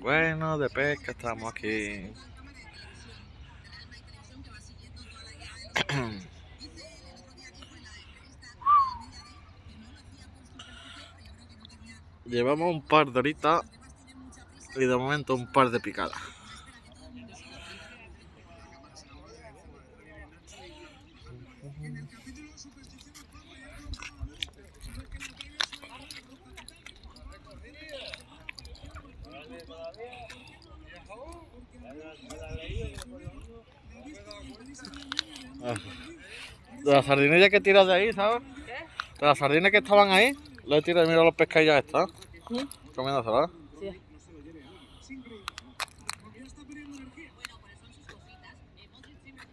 Bueno, de pesca estamos aquí. Llevamos un par de horitas y de momento un par de picadas. De las sardinillas que tiras de ahí, ¿sabes? De las sardinas que estaban ahí, le he tirado, mira los pescadillos estos. ¿Sí? Comiéndoselo, ¿eh? Sí.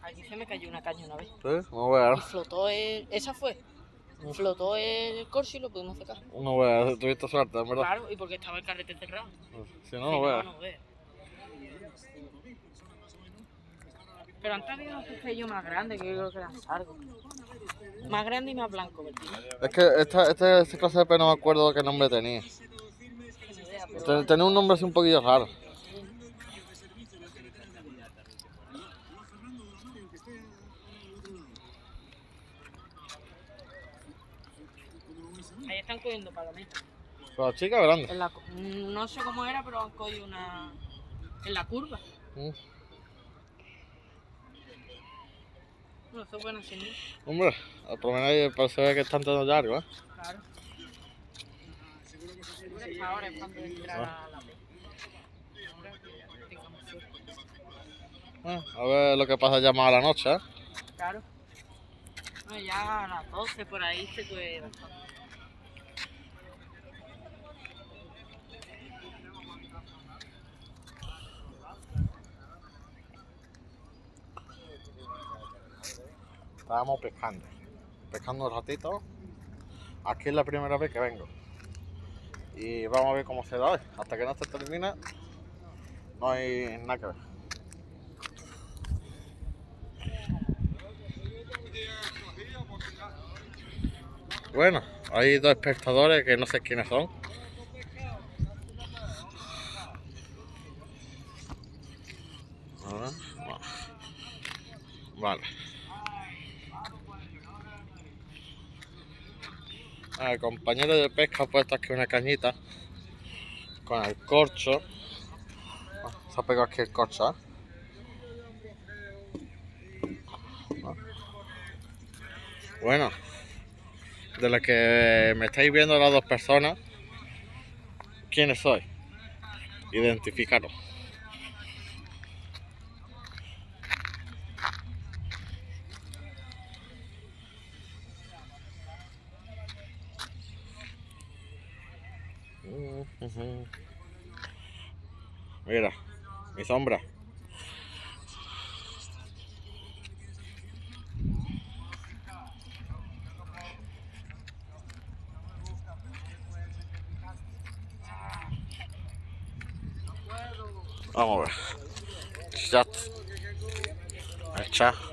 Aquí se me cayó una caña una vez. Sí, no veas. Y flotó el... Esa fue. Flotó el corcho y lo pudimos sacar. No veas, tuviste suerte, en verdad. Claro, y porque estaba el carrete cerrado. Si no, no veas. no veas. Pero antes había un pescadillo más grande que yo creo que eran sargos. Más grande y más blanco, ¿verdad? Es que esta, este, este clase de pez no me acuerdo qué nombre tenía. Ten- Tenía un nombre así un poquillo raro. Ahí están cogiendo palomitas. Pero chica grande. La no sé cómo era, pero han cogido una... En la curva. Mm. No, eso es buena señal. Hombre, por lo menos parece que están dando largo, ¿eh? Claro. Ahora es cuando entra la. Ah, A ver lo que pasa ya más a la noche, ¿eh? Claro. No, ya a las 12 por ahí se puede bastante. Estábamos pescando. Pescando un ratito. Aquí es la primera vez que vengo. Y vamos a ver cómo se da hoy. Hasta que no se termine, no hay nada que ver. Bueno, hay dos espectadores que no sé quiénes son. Vale. El compañero de pesca ha puesto aquí una cañita con el corcho. Se ha pegado aquí el corcho, ¿eh? Bueno, de lo que me estáis viendo las dos personas, ¿quiénes sois? Identificaros. Mira, mi sombra. Vamos a ver. Chat. Chat.